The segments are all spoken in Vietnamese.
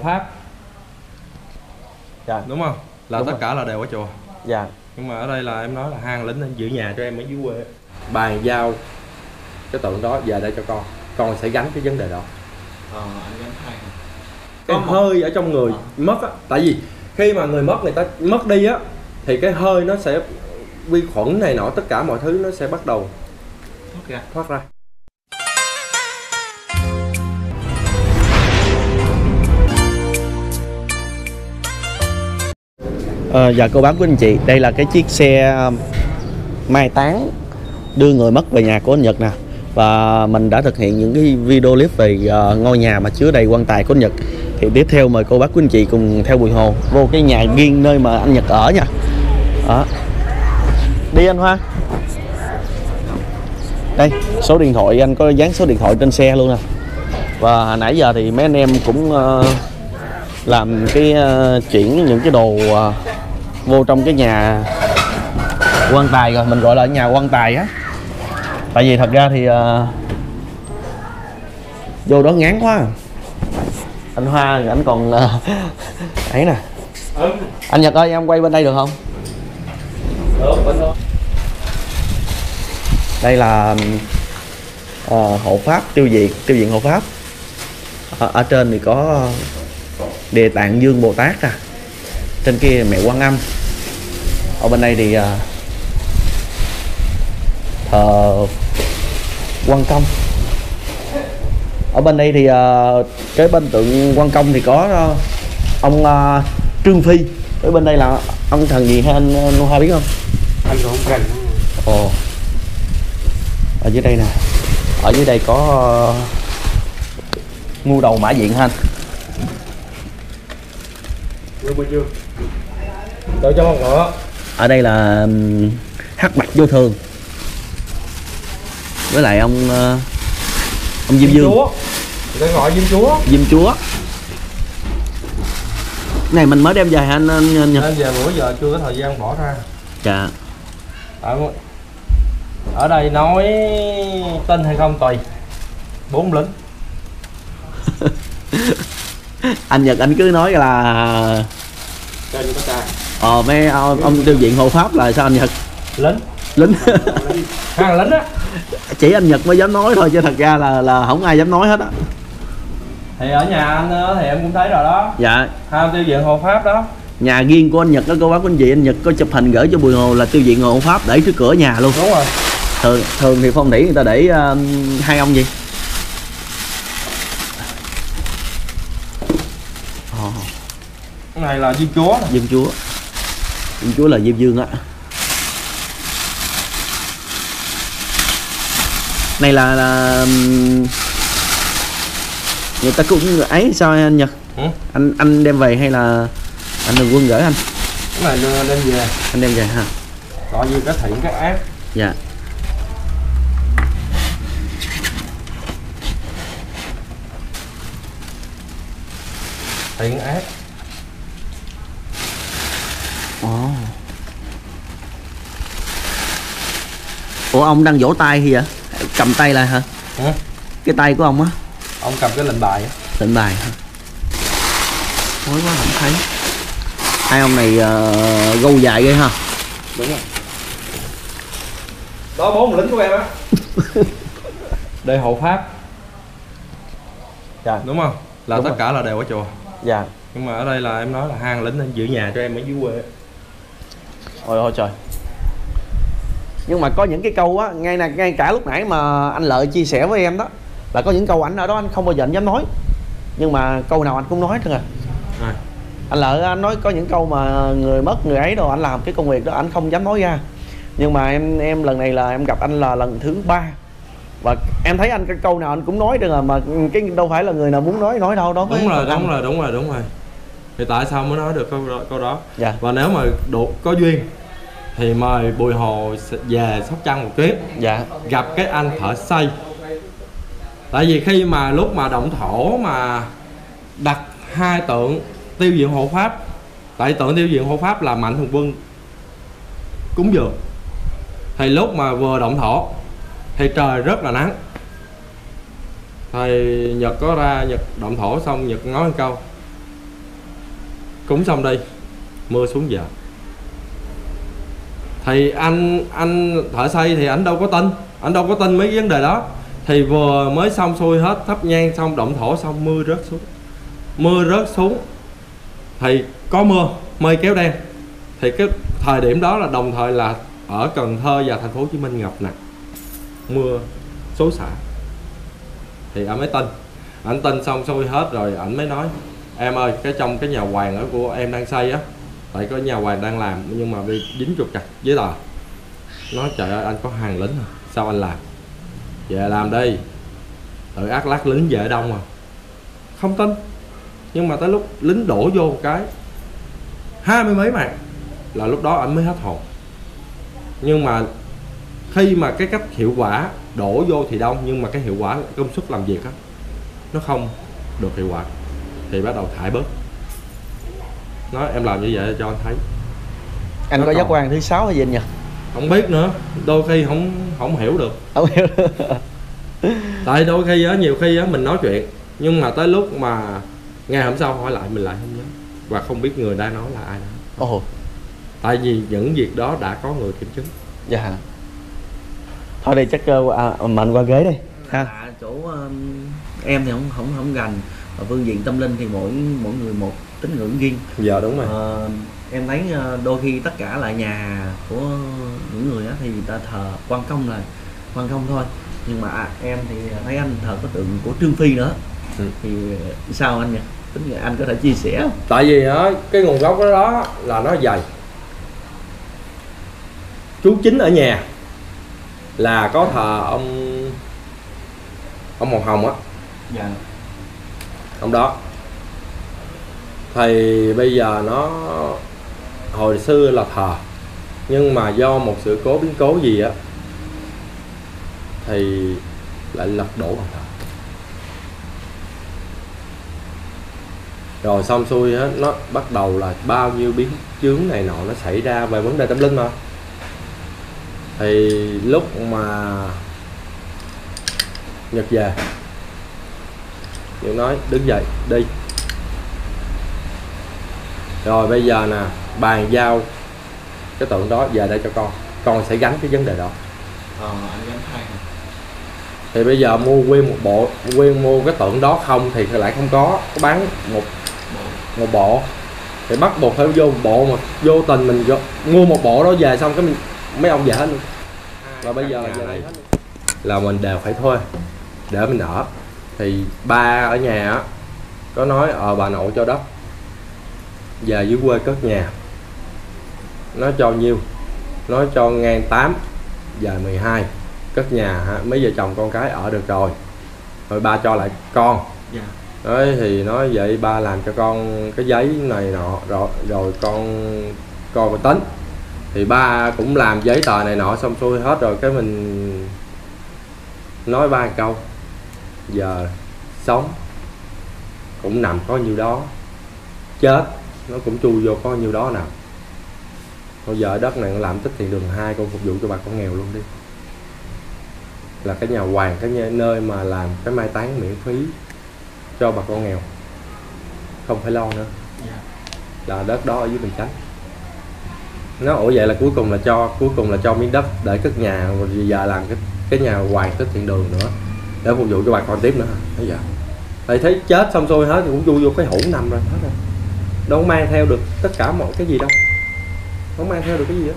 pháp. Dạ. Đúng không? Là Đúng tất rồi. cả là đều ở chùa. Dạ. Nhưng mà ở đây là em nói là hang lính anh giữ nhà cho em ở dưới quê. Bàn giao cái tượng đó về đây cho con. Con sẽ gánh cái vấn đề đó. Ờ, anh gắn hai cái Có một- hơi ở trong người mất á tại vì khi mà người mất người ta mất đi á thì cái hơi nó sẽ vi khuẩn này nọ tất cả mọi thứ nó sẽ bắt đầu ok thoát ra À, dạ cô bác quý anh chị. Đây là cái chiếc xe um, mai táng đưa người mất về nhà của anh Nhật nè. Và mình đã thực hiện những cái video clip về uh, ngôi nhà mà chứa đầy quan tài của anh Nhật. Thì tiếp theo mời cô bác quý anh chị cùng theo Bùi Hồ vô cái nhà riêng nơi mà anh Nhật ở nha. Đó. đi anh Hoa. Đây số điện thoại anh có dán số điện thoại trên xe luôn nè. Và nãy giờ thì mấy anh em cũng uh, làm cái uh, chuyển những cái đồ uh, vô trong cái nhà quan tài rồi mình gọi là nhà quan tài á. Tại vì thật ra thì uh, vô đó ngán quá. Anh Hoa thì anh còn uh, ấy nè. Anh Nhật ơi em quay bên đây được không? Được, bên đây là uh, hộ pháp tiêu diệt tiêu diệt hộ pháp. Ở, ở trên thì có đề tạng dương bồ tát à trên kia mẹ quan âm. Ở bên đây thì à, thờ quan công. Ở bên đây thì à, cái bên tượng quan công thì có à, ông à, trương phi. Ở bên đây là ông thần gì hay anh anh Hoa biết không? Anh cũng không cần ồ. Ở dưới đây nè. Ở dưới đây có uh, ngu đầu mã diện ha anh đợi cho một nữa ở đây là hắc bạch vô thường. Với lại ông ờ, ông diêm dương người ta gọi diêm chúa. Diêm chúa. Này mình mới đem về hả anh, anh, anh giờ bữa giờ chưa có thời gian bỏ ra. Dạ. Ở, ở đây nói tin hay không tùy. Bốn lính. Anh Nhật anh cứ nói là trên có ta ờ mấy ông, ông tiêu diện hộ pháp là sao anh Nhật? Lính. Lính. Hàng lính á. Chỉ anh Nhật mới dám nói thôi chứ thật ra là là không ai dám nói hết á. Thì ở nhà anh á, thì em cũng thấy rồi đó. Dạ. Hai tiêu diện hộ pháp đó. Nhà riêng của anh Nhật đó cô bác anh chị anh Nhật có chụp hình gửi cho Bùi Hồ là tiêu diện hộ pháp để trước cửa nhà luôn. Đúng rồi. Thường thường thì phong thủy người ta để ờ, hai ông gì? Cái này là diêm chúa diêm chúa diêm chúa là diêm dương á. Này là, là người ta cũng ấy sao anh nhật? Ừ? anh anh đem về hay là anh đừng quân gửi anh? Này đưa lên về. Anh đem về ha gọi như cái thiện cái ác. Dạ. Thiện ác ủa ông đang vỗ tay gì vậy? Cầm tay lại hả? Ừ? cái tay của ông á. Ông cầm cái lệnh bài á. Tịnh bài hả? Mới quá không thấy. Hai ông này uh, gâu dài ghê ha. Đúng rồi. Đó bốn lính của em á. Đây hộ pháp. Dạ. Đúng không? Là Đúng tất rồi. cả là đều ở chùa. Dạ. Nhưng mà ở đây là em nói là hang lính anh giữ nhà cho em ở dưới quê. Ôi ôi trời nhưng mà có những cái câu á ngay là ngay cả lúc nãy mà anh lợi chia sẻ với em đó là có những câu ảnh ở đó anh không bao giờ anh dám nói. Nhưng mà câu nào anh cũng nói thôi à. Rồi. anh lợi anh nói có những câu mà người mất người ấy đồ anh làm cái công việc đó anh không dám nói ra. Nhưng mà em em lần này là em gặp anh là lần thứ ba. Và em thấy anh cái câu nào anh cũng nói được à mà cái đâu phải là người nào muốn nói nói đâu đó đúng rồi đúng rồi đúng rồi đúng rồi. Thì tại sao mới nói được câu đó, câu đó? Dạ. Và nếu mà đủ có duyên thì mời bùi hồ về sóc trăng một chuyến. Dạ. Gặp cái anh thợ xây. Tại vì khi mà lúc mà động thổ mà đặt hai tượng tiêu diệu hộ pháp tại tượng tiêu diệu hộ pháp là mạnh thường quân cúng dường. Thì lúc mà vừa động thổ thì trời rất là nắng. Thì nhật có ra nhật động thổ xong nhật nói một câu cúng xong đi mưa xuống giờ thì anh anh thợ xây thì anh đâu có tin. Anh đâu có tin mấy vấn đề đó. Thì vừa mới xong xuôi hết, thắp nhang xong, động thổ xong, mưa rớt xuống. Mưa rớt xuống. Thì có mưa, mây kéo đen. Thì cái thời điểm đó là đồng thời là ở Cần Thơ và thành phố Hồ Chí Minh ngập nặng. Mưa xối xả. Thì anh mới tin. Anh tin xong xuôi hết rồi, anh mới nói, em ơi, cái trong cái nhà hoàng ở của em đang xây á tại có nhà hoàng đang làm, nhưng mà bị dính trục chặt giấy tờ. Nói trời ơi, anh có hàng lính à sao anh làm? Về làm đi. Tự ác lát lính về đông à không tin. Nhưng mà tới lúc lính đổ vô một cái, hai mươi mấy mạng, là lúc đó anh mới hết hồn. Nhưng mà khi mà cái cách hiệu quả đổ vô thì đông nhưng mà cái hiệu quả công suất làm việc á, nó không được hiệu quả. Thì bắt đầu thải bớt nói em làm như vậy cho anh thấy. Anh Nó có giác quan thứ sáu hay gì anh nhỉ? Không biết nữa đôi khi không không hiểu được. Không hiểu tại đôi khi á nhiều khi á mình nói chuyện nhưng mà tới lúc mà ngày hôm sau hỏi lại mình lại không nhớ và không biết người đang nói là ai đó. Ồ. Tại vì những việc đó đã có người kiểm chứng. Dạ. Thôi đi chắc uh, à, mạnh qua ghế đi. Ha Là chỗ um, em thì không không không gành và phương diện tâm linh thì mỗi mỗi người một tín ngưỡng riêng. Giờ đúng rồi. Ờ, em thấy ờ, đôi khi tất cả lại nhà của những người á thì người ta thờ quan công là quan công thôi. Nhưng mà à, em thì thấy anh thờ có tượng của trương phi nữa. Ừ. thì sao anh nhỉ? Tính là anh có thể chia sẻ không? tại vì á cái nguồn gốc đó, đó là nó dày. Chú chính ở nhà là có thờ ông ông màu hồng á. Dạ. Ông đó thì bây giờ nó, hồi xưa là thờ, nhưng mà do một sự cố biến cố gì á, thì lại lật đổ bàn thờ. Rồi xong xuôi á, nó bắt đầu là bao nhiêu biến chướng này nọ nó xảy ra về vấn đề tâm linh mà. Thì lúc mà nhật về, Nhật nói, đứng dậy, đi rồi bây giờ nè bàn giao cái tượng đó về đây cho con. Con sẽ gánh cái vấn đề đó. Ờ anh gánh hai thì bây giờ mua nguyên một bộ nguyên mua cái tượng đó không thì lại không có có bán một một bộ. Thì bắt buộc phải vô một bộ mà vô tình mình vô, mua một bộ đó về xong cái mình mấy ông về hết luôn. Và bây giờ giờ này. là mình đều phải thuê để mình ở. Thì ba ở nhà á có nói ờ bà nội cho đất về dưới quê cất nhà. Nó cho nhiêu? Nó cho ngang 8 dài 12 cất nhà hả, mấy vợ chồng con cái ở được rồi. Rồi ba cho lại con. Dạ. Đấy thì nói vậy ba làm cho con cái giấy này nọ rồi rồi con con tính thì ba cũng làm giấy tờ này nọ xong xuôi hết rồi cái mình nói ba câu. Giờ sống cũng nằm có nhiêu đó. Chết nó cũng chui vô có nhiêu đó nào. Bây giờ đất này làm tích thiện đường hai con phục vụ cho bà con nghèo luôn đi. Là cái nhà hoàng cái nơi mà làm cái mai táng miễn phí cho bà con nghèo. Không phải lo nữa. Dạ. Là đất đó ở dưới bình chánh. Nó ủa vậy là cuối cùng là cho cuối cùng là cho miếng đất để cất nhà rồi giờ làm cái cái nhà hoàng tích thiện đường nữa để phục vụ cho bà con tiếp nữa thấy giờ thầy thấy chết xong xuôi hết thì cũng chui vô cái hũ nằm rồi hết rồi đâu mang theo được tất cả mọi cái gì đâu. Không mang theo được cái gì hết.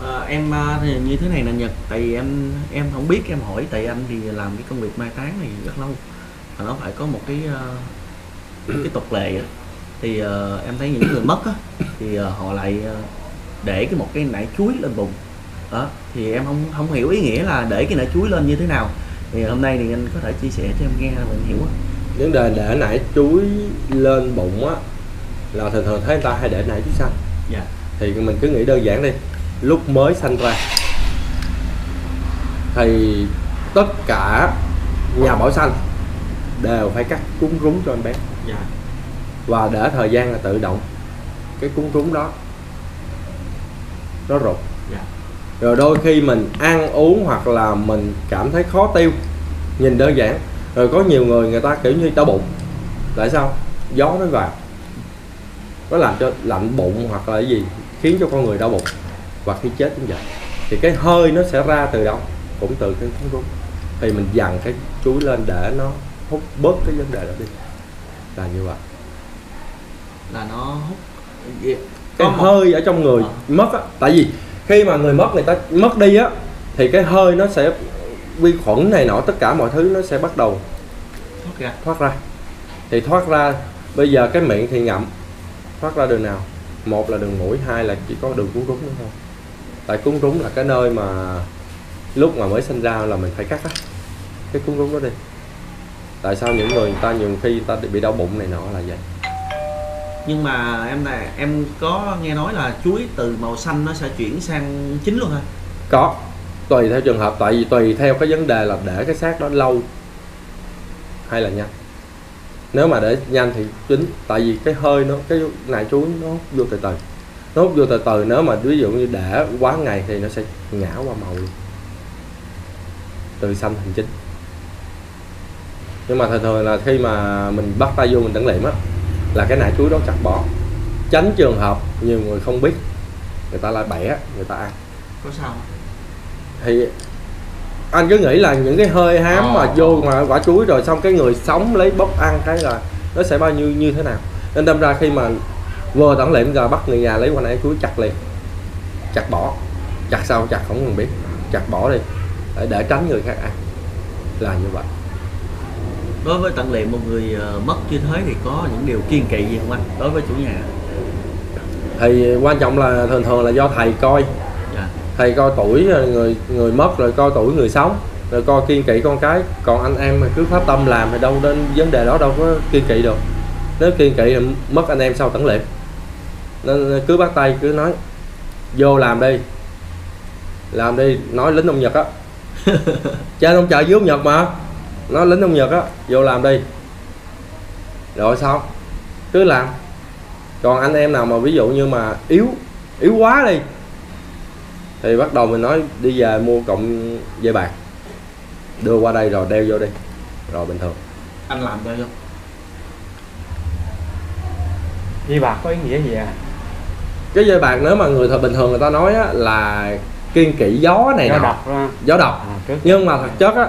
Ờ, em à, thì như thế này là Nhật tại vì em em không biết em hỏi tại anh thì làm cái công việc mai táng này rất lâu. Và nó phải có một cái ờ, cái tục lệ á. thì ờ, em thấy những người mất á thì ờ, họ lại ờ, để cái một cái nải chuối lên bụng. Đó thì em không không hiểu ý nghĩa là để cái nải chuối lên như thế nào. Thì hôm nay thì anh có thể chia sẻ cho em nghe mình hiểu á. Vấn đề để nải chuối lên bụng á là thường thường thấy người ta hay để nải chuối xanh dạ. Thì mình cứ nghĩ đơn giản đi. Lúc mới sanh ra thì tất cả nhà bảo sanh đều phải cắt cúng rúng cho em bé. Dạ. Và để thời gian là tự động. Cái cúng rúng đó nó rụt dạ. Rồi đôi khi mình ăn uống hoặc là mình cảm thấy khó tiêu nhìn đơn giản. Rồi có nhiều người người ta kiểu như đau bụng. Tại sao? Gió nó vào nó làm cho lạnh bụng hoặc là cái gì khiến cho con người đau bụng. Và khi chết cũng vậy. Thì cái hơi nó sẽ ra từ đâu? Cũng từ cái cuốn rút thì mình dằn cái chuối lên để nó hút bớt cái vấn đề đó đi. Là như vậy. Là nó hút cái có hơi ở trong người Ờ. mất á. Tại vì khi mà người mất người ta mất đi á thì cái hơi nó sẽ vi khuẩn này nọ tất cả mọi thứ nó sẽ bắt đầu thoát ra. thoát ra. Thì thoát ra bây giờ cái miệng thì ngậm thoát ra đường nào? Một là đường mũi hai là chỉ có đường cuốn rúng nữa thôi. Tại cuốn rúng là cái nơi mà lúc mà mới sinh ra là mình phải cắt á cái cuốn rúng đó đi. Tại sao những người người ta nhiều khi người ta bị đau bụng này nọ là vậy? Nhưng mà em này em có nghe nói là chuối từ màu xanh nó sẽ chuyển sang chín luôn hả? Có tùy theo trường hợp tại vì tùy theo cái vấn đề là để cái xác đó lâu hay là nhanh nếu mà để nhanh thì chính tại vì cái hơi nó cái này chuối nó hút vô từ từ. Nó hút vô từ từ nếu mà ví dụ như để quá ngày thì nó sẽ ngã qua màu luôn. Từ xanh thành chín. Nhưng mà thường thường là khi mà mình bắt tay vô mình tẩn liệm á là cái nải chuối đó chặt bỏ. Tránh trường hợp nhiều người không biết người ta lại bẻ người ta ăn. Có sao thì anh cứ nghĩ là những cái hơi hám mà Ờ. vô mà quả chuối rồi xong cái người sống lấy bốc ăn cái là nó sẽ bao nhiêu như thế nào? Nên đâm ra khi mà vừa tận liệm rồi bắt người nhà lấy quả này chuối chặt liền. Chặt bỏ. Chặt sao chặt không cần biết. Chặt bỏ đi. Để, để tránh người khác ăn. Là như vậy. Đối với tận liệm một người ờ, mất như thế thì có những điều kiên kỵ gì không anh? Đối với chủ nhà. Thì quan trọng là thường thường là do thầy coi thầy coi tuổi người người mất rồi coi tuổi người sống rồi coi kiên kỵ con cái. Còn anh em mà cứ phát tâm làm thì đâu đến vấn đề đó đâu có kiên kỵ được. Nếu kiên kỵ thì mất anh em sau tẩn liệm nên cứ bắt tay cứ nói vô làm đi. Làm đi nói lính ông nhật á. Trên ông chợ dưới ông nhật mà. Nói lính ông nhật á vô làm đi. Rồi sao? Cứ làm. Còn anh em nào mà ví dụ như mà yếu yếu quá đi thì bắt đầu mình nói đi về mua cộng dây bạc. Đưa qua đây rồi đeo vô đi. Rồi bình thường. Anh làm cho không Di bạc có ý nghĩa gì à? cái dây bạc nếu mà người thật bình thường người ta nói á, là kiên kỵ gió này Nó nọ. độc gió độc. À, nhưng mà thực chất á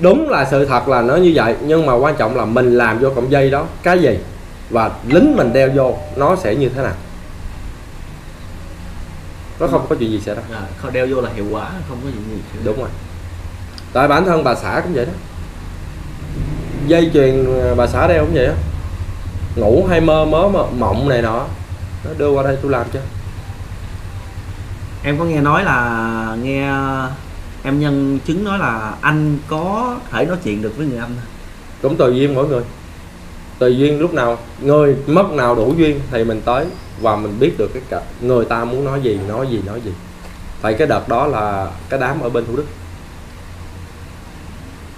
đúng là sự thật là nó như vậy nhưng mà quan trọng là mình làm vô cọng dây đó cái gì và lính mình đeo vô nó sẽ như thế nào nó không? Có chuyện gì xảy ra? À, không đeo vô là hiệu quả không có gì gì đúng rồi. Tại bản thân bà xã cũng vậy đó. Dây chuyền ờ, bà xã đeo cũng vậy á. Ngủ hay mơ mớ mà mộng này nọ nó đưa qua đây tôi làm cho. Em có nghe nói là nghe em nhân chứng nói là anh có thể nói chuyện được với người anh. Cũng tùy duyên mỗi người tùy duyên lúc nào, người mất nào đủ duyên thì mình tới và mình biết được cái người ta muốn nói gì nói gì nói gì. Tại cái đợt đó là cái đám ở bên thủ đức.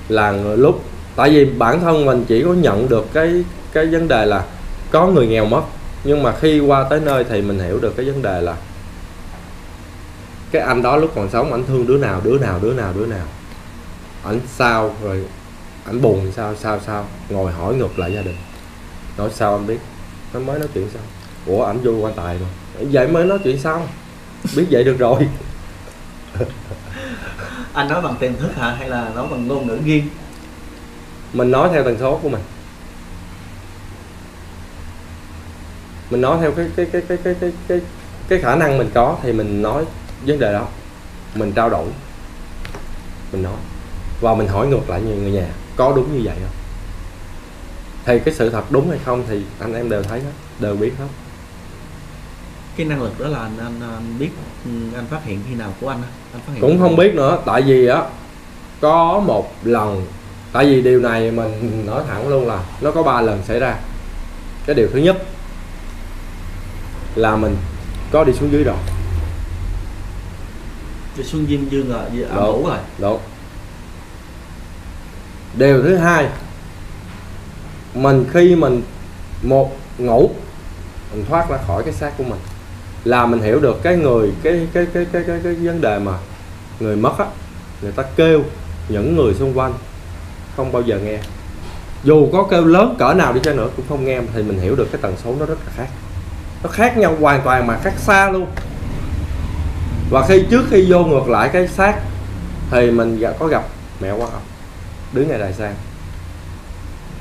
Là người lúc, tại vì bản thân mình chỉ có nhận được cái cái vấn đề là có người nghèo mất, nhưng mà khi qua tới nơi thì mình hiểu được cái vấn đề là cái anh đó lúc còn sống anh thương đứa nào đứa nào đứa nào đứa nào. Ảnh sao rồi ảnh buồn sao sao sao, ngồi hỏi ngược lại gia đình nói sao anh biết? Nó mới nói chuyện sao ủa ảnh vô quan tài rồi. Vậy mới nói chuyện sao biết vậy được rồi. Anh nói bằng tiềm thức hả? Hay là nói bằng ngôn ngữ riêng? Mình nói theo tần số của mình. Mình nói theo cái cái cái cái cái cái cái, cái khả năng mình có thì mình nói vấn đề đó. Mình trao đổi. Mình nói. Và mình hỏi ngược lại như người nhà có đúng như vậy không thì cái sự thật đúng hay không thì anh em đều thấy hết đều biết hết. Cái năng lực đó là anh anh, anh biết ừ, anh phát hiện khi nào của anh anh phát hiện cũng không biết nữa tại vì á có một lần tại vì điều này mình nói thẳng luôn là nó có ba lần xảy ra. Cái điều thứ nhất là mình có đi xuống dưới rồi. Thì Xuân Diêm Dương ở Đúng. ngủ rồi. Đúng. Điều thứ hai mình khi mình một ngủ mình thoát ra khỏi cái xác của mình là mình hiểu được cái người cái cái cái cái cái, cái vấn đề mà người mất á người ta kêu những người xung quanh không bao giờ nghe. Dù có kêu lớn cỡ nào đi chăng nữa cũng không nghe thì mình hiểu được cái tần số nó rất là khác. Nó khác nhau hoàn toàn mà khác xa luôn. Và khi trước khi vô ngược lại cái xác thì mình có gặp mẹ quan không đứng ngay đài sang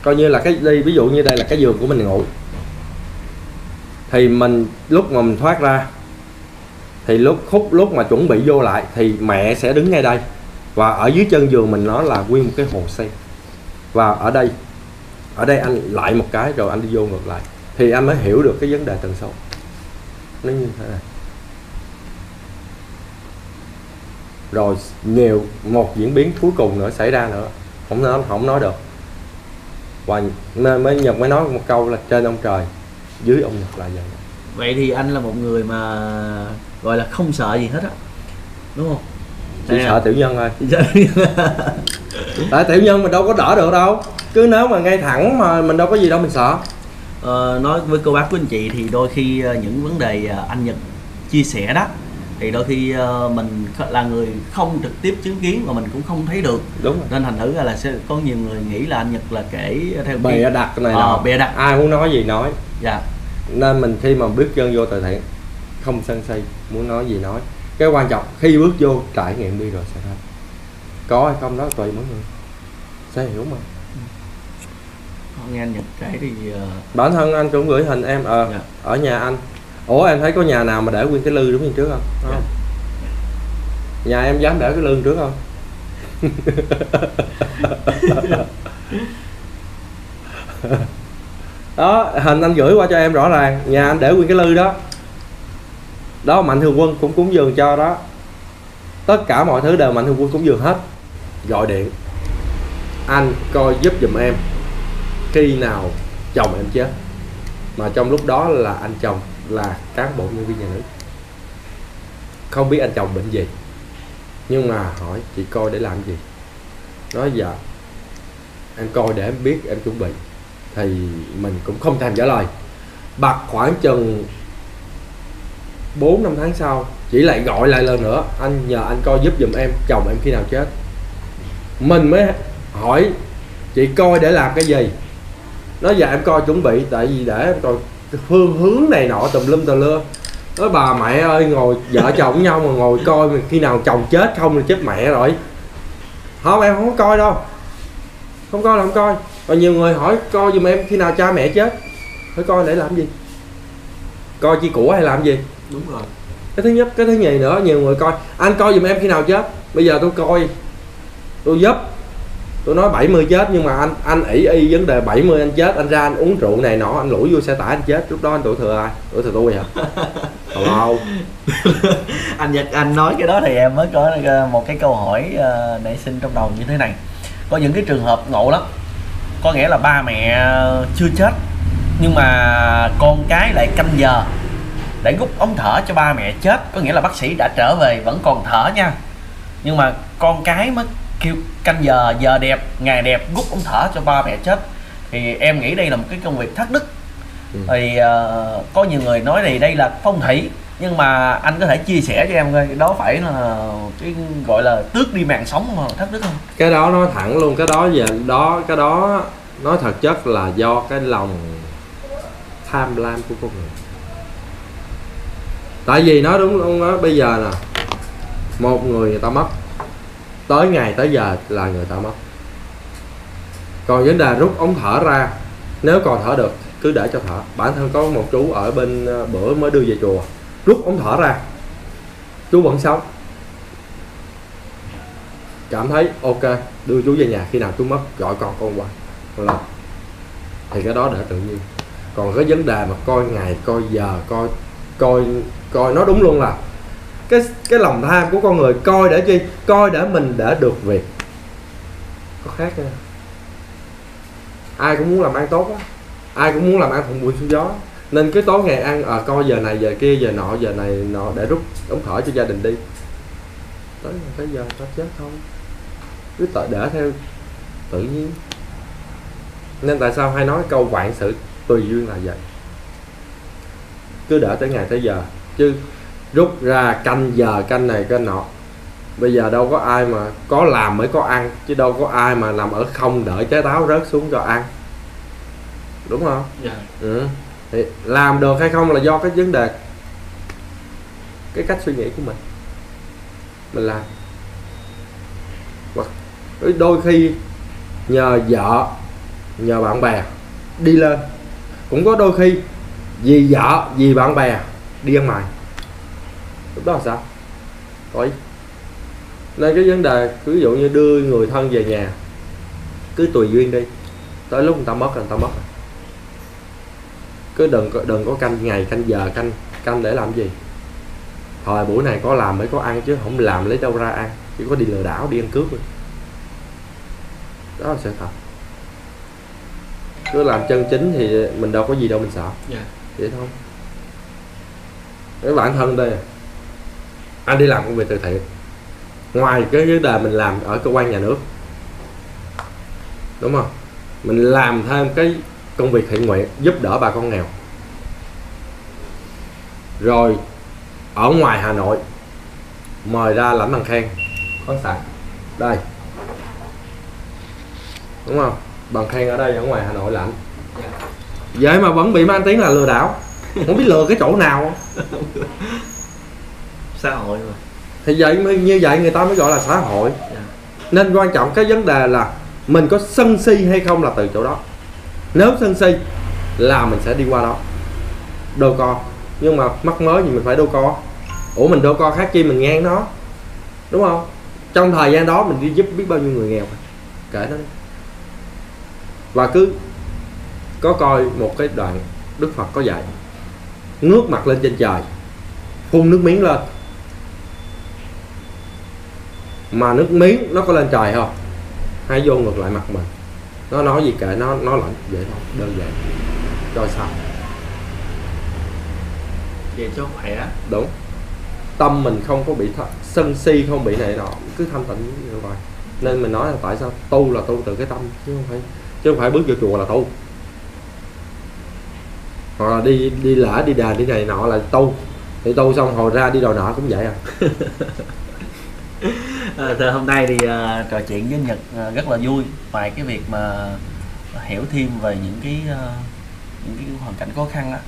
coi như là cái, đi, ví dụ như đây là cái giường của mình ngủ. Thì mình, lúc mà mình thoát ra, thì lúc, khúc lúc mà chuẩn bị vô lại, thì mẹ sẽ đứng ngay đây. Và ở dưới chân giường mình nó là nguyên một cái hồ sen. Và ở đây ở đây anh lại một cái rồi anh đi vô ngược lại. Thì anh mới hiểu được cái vấn đề tần số. Nó như thế này. Rồi, nhiều, một diễn biến cuối cùng nữa xảy ra nữa. Không nói không nói được và nên mới nhật mới nói một câu là trên ông trời dưới ông nhật là vậy. Vậy thì anh là một người mà gọi là không sợ gì hết á đúng không? Chỉ sợ tiểu nhân thôi. Tại tiểu nhân mình đâu có đỡ được đâu. Cứ nếu mà ngay thẳng mà mình đâu có gì đâu mình sợ. Ờ, nói với cô bác của anh chị thì đôi khi ờ, những vấn đề ờ, anh Nhật chia sẻ đó thì đôi khi ờ, mình là người không trực tiếp chứng kiến và mình cũng không thấy được. Đúng rồi. Nên thành thử ra là sẽ có nhiều người nghĩ là anh Nhật là kể theo bịa đặt này Ờ, bịa đặt. ai muốn nói gì nói. Dạ. Nên mình khi mà bước chân vô từ thiện không sân si muốn nói gì nói. Cái quan trọng khi bước vô trải nghiệm đi rồi sẽ thấy. Có hay không đó tùy mỗi người. Sẽ hiểu mà. Nghe anh Nhật kể thì ờ, bản thân anh cũng gửi hình em ờ Dạ. ở nhà anh ủa em thấy có nhà nào mà để nguyên cái lư đúng như trước không? Dạ. không nhà em dám để cái lư trước không? Đó hình anh gửi qua cho em rõ ràng nhà anh để nguyên cái lư đó. Đó mạnh thường quân cũng cúng dường cho đó. Tất cả mọi thứ đều mạnh thường quân cúng dường hết. Gọi điện. Anh coi giúp giùm em. Khi nào chồng em chết. Mà trong lúc đó là anh chồng là cán bộ nhân viên nhà nước. Không biết anh chồng bệnh gì, nhưng mà hỏi chị coi để làm gì. Nói dạ em coi để em biết, em chuẩn bị. Thì mình cũng không thèm trả lời. Bật khoảng chừng 4 năm tháng sau chỉ lại gọi lại lần nữa. Anh nhờ anh coi giúp giùm em, chồng em khi nào chết. Mình mới hỏi, chị coi để làm cái gì? Nói dạ em coi chuẩn bị, tại vì để em coi phương hướng này nọ tùm lum tùm lưa nói bà mẹ ơi ngồi vợ chồng nhau mà ngồi coi mà khi nào chồng chết không thì chết mẹ rồi. Không em không có coi đâu. Không coi là không coi. Và nhiều người hỏi coi giùm em khi nào cha mẹ chết? Phải coi để làm gì? Coi chi của hay làm gì? Đúng rồi. Cái thứ nhất cái thứ nhì nữa nhiều người coi anh coi giùm em khi nào chết? Bây giờ tôi coi tôi giúp tôi nói 70 chết nhưng mà anh anh ỷ y vấn đề 70 anh chết anh ra anh uống rượu này nọ anh lủi vô xe tải anh chết. Lúc đó anh tuổi thừa ai? Tuổi thừa tôi hả hello anh Nhật anh nói cái đó thì em mới có ờ, một cái câu hỏi ờ, nảy sinh trong đầu như thế này. Có những cái trường hợp ngộ lắm. Có nghĩa là ba mẹ chưa chết nhưng mà con cái lại canh giờ để rút ống thở cho ba mẹ chết. Có nghĩa là bác sĩ đã trở về vẫn còn thở nha. Nhưng mà con cái mới kêu canh giờ giờ đẹp ngày đẹp rút ống thở cho ba mẹ chết. Thì em nghĩ đây là một cái công việc thất đức. Ừ. thì ờ, có nhiều người nói thì đây là phong thủy nhưng mà anh có thể chia sẻ cho em coi đó phải là cái gọi là tước đi mạng sống mà thất đức không? Cái đó nói thẳng luôn cái đó giờ đó cái đó nói thật chất là do cái lòng tham lam của con người. Tại vì nói đúng không nói bây giờ nè một người người ta mất tới ngày tới giờ là người ta mất. Còn vấn đề rút ống thở ra, nếu còn thở được, cứ để cho thở. Bản thân có một chú ở bên ờ, bữa mới đưa về chùa, rút ống thở ra. Chú vẫn sống. Cảm thấy ok, đưa chú về nhà, khi nào chú mất, gọi con con qua. Là thì cái đó để tự nhiên. Còn cái vấn đề mà coi ngày, coi giờ, coi coi coi nó đúng luôn là cái cái lòng tham của con người coi để chi? Coi để mình để được việc. Có khác nha ai cũng muốn làm ăn tốt á. Ai cũng muốn làm ăn thuận buồm xuôi gió. Nên cái tối ngày ăn à, coi giờ này giờ kia giờ nọ giờ này nọ để rút ống thở cho gia đình đi. Tới tới giờ ta chết thôi. Cứ tự để theo tự nhiên. Nên tại sao hay nói câu vạn sự tùy duyên là vậy? Cứ để tới ngày tới giờ. Chứ rút ra canh giờ canh này canh nọ. Bây giờ đâu có ai mà có làm mới có ăn chứ đâu có ai mà nằm ở không đợi trái táo rớt xuống cho ăn. Đúng không? Dạ. Ừ. thì làm được hay không là do cái vấn đề cái cách suy nghĩ của mình. Mình làm. Hoặc đôi khi nhờ vợ nhờ bạn bè đi lên. Cũng có đôi khi vì vợ vì bạn bè đi ăn mày lúc đó là sao? Ý nên cái vấn đề ví dụ như đưa người thân về nhà cứ tùy duyên đi. Tới lúc người ta mất rồi người ta mất cứ đừng có đừng có canh ngày canh giờ canh canh để làm gì? Thời buổi này có làm mới có ăn chứ không làm lấy đâu ra ăn chỉ có đi lừa đảo đi ăn cướp thôi. Đó là sự thật. Cứ làm chân chính thì mình đâu có gì đâu mình sợ. Dạ. vậy thôi. Cái bản thân đây anh đi làm công việc từ thiện. Ngoài cái vấn đề mình làm ở cơ quan nhà nước. Đúng không? Mình làm thêm cái công việc thiện nguyện giúp đỡ bà con nghèo. Rồi ở ngoài Hà Nội mời ra lãnh bằng khen có sẵn đây. Đúng không? Bằng khen ở đây ở ngoài Hà Nội lãnh. Vậy mà vẫn bị mang tiếng là lừa đảo. Không biết lừa cái chỗ nào xã hội mà. Thì vậy mới- như vậy người ta mới gọi là xã hội. Dạ. nên quan trọng cái vấn đề là mình có sân si hay không là từ chỗ đó. Nếu sân si là mình sẽ đi qua đó. Đôi co nhưng mà mắc mới gì mình phải đôi co ủa mình đôi co khác chi mình ngang nó. Đúng không? Trong thời gian đó mình đi giúp biết bao nhiêu người nghèo kể nó đi. Và cứ có coi một cái đoạn đức phật có dạy ngước mặt lên trên trời phun nước miếng lên mà nước miếng nó có lên trời không? Hay vô ngược lại mặt mình? Nó nói gì kệ nó nó lạnh vậy thôi đơn giản. Rồi sao? Về cho khỏe. Đúng. Tâm mình không có bị th- sân si không bị này nọ cứ thanh tịnh như vậy. Nên mình nói là tại sao tu là tu từ cái tâm chứ không phải chứ không phải bước vô chùa là tu. Hoặc là đi đi lễ đi đà đi này nọ là tu. Thì tu xong hồi ra đi đòi nợ cũng vậy à À, thưa hôm nay thì à, trò chuyện với Nhật à, rất là vui ngoài cái việc mà hiểu thêm về những cái à, những cái hoàn cảnh khó khăn á.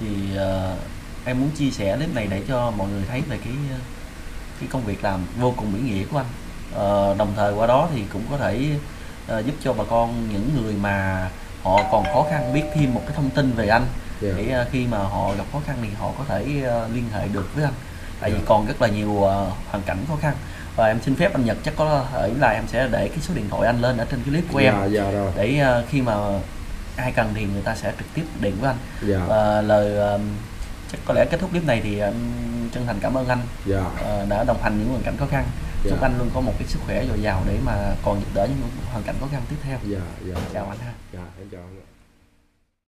Thì à, em muốn chia sẻ clip này để cho mọi người thấy về cái à, cái công việc làm vô cùng ý nghĩa của anh. Ờ, đồng thời qua đó thì cũng có thể à, giúp cho bà con những người mà họ còn khó khăn biết thêm một cái thông tin về anh Dạ. để à, khi mà họ gặp khó khăn thì họ có thể à, liên hệ được với anh tại vì còn rất là nhiều à, hoàn cảnh khó khăn. Và em xin phép anh Nhật chắc có thể là em sẽ để cái số điện thoại anh lên ở trên cái clip của em. Dạ dạ rồi. Để à, khi mà ai cần thì người ta sẽ trực tiếp điện với anh. Dạ. Và lời à, chắc có lẽ kết thúc clip này thì em chân thành cảm ơn anh. Dạ. À, đã đồng hành những hoàn cảnh khó khăn. Chúc Dạ. anh luôn có một cái sức khỏe dồi dào để mà còn giúp đỡ những hoàn cảnh khó khăn tiếp theo. Dạ dạ. Chào anh ha. Dạ em chào anh